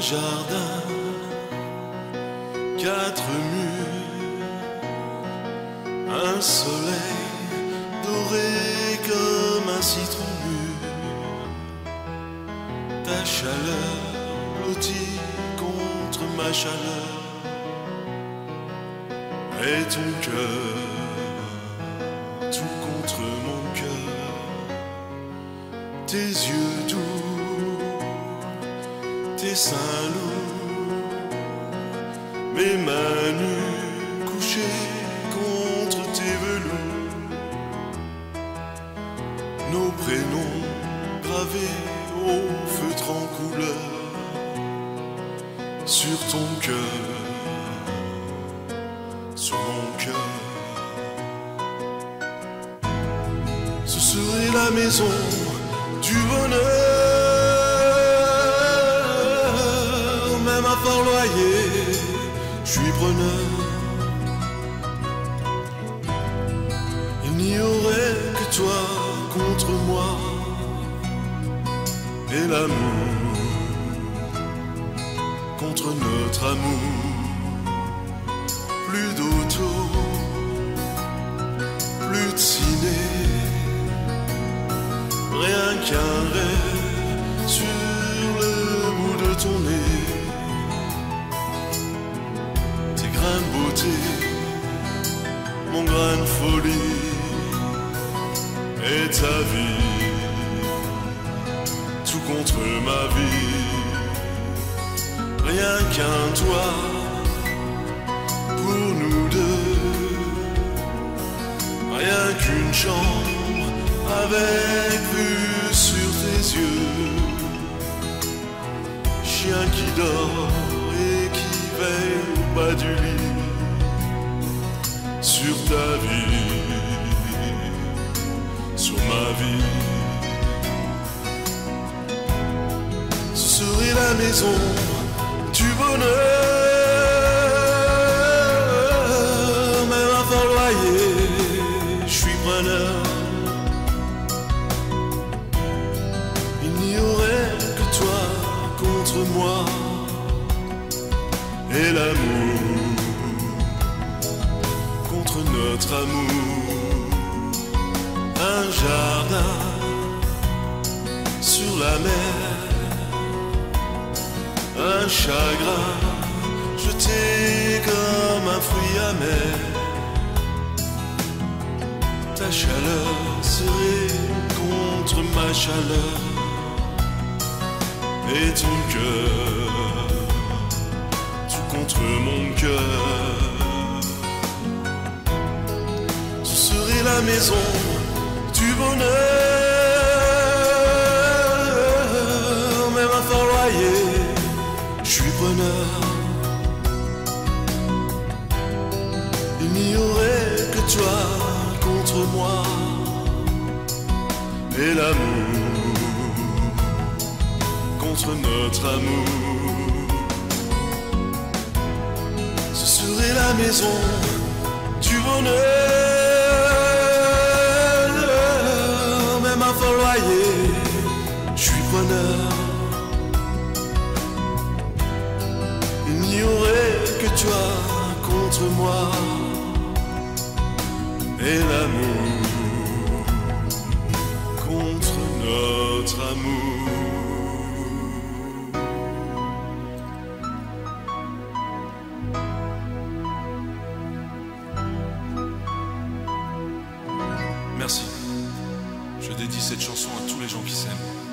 jardin, quatre murs, un soleil doré comme un citron mûr. Ta chaleur blottie contre ma chaleur et ton cœur tout contre mon cœur. Tes yeux doux, tes seins lourds, mes mains nues couchées contre tes velours. Nos prénoms gravés au feutre en couleur sur ton cœur, sur mon cœur. Ce serait la maison du bonheur, même à fort loyer, je suis preneur. Il n'y aurait que toi contre moi et l'amour contre notre amour. Plus d'auto, plus de ciné, rien qu'un rêve sur mon grain de folie et ta vie, tout contre ma vie. Rien qu'un toit pour nous deux, rien qu'une chambre avec vue sur tes yeux. Chien qui dort et qui veille au bas du lit maison du bonheur, même fort loyer, je suis preneur. Il n'y aurait que toi contre moi et l'amour contre notre amour. Un jardin sur la mer un chagrin jeté comme un fruit amer. Ta chaleur serrée contre ma chaleur et ton cœur tout contre mon cœur. Ce serait la maison du bonheur, n'y aurait que toi contre moi et l'amour contre notre amour. Ce serait la maison du bonheur, même à fort loyer. Je suis preneur. Il n'y aurait que toi contre moi et l'amour contre notre amour. Merci. Je dédie cette chanson à tous les gens qui s'aiment.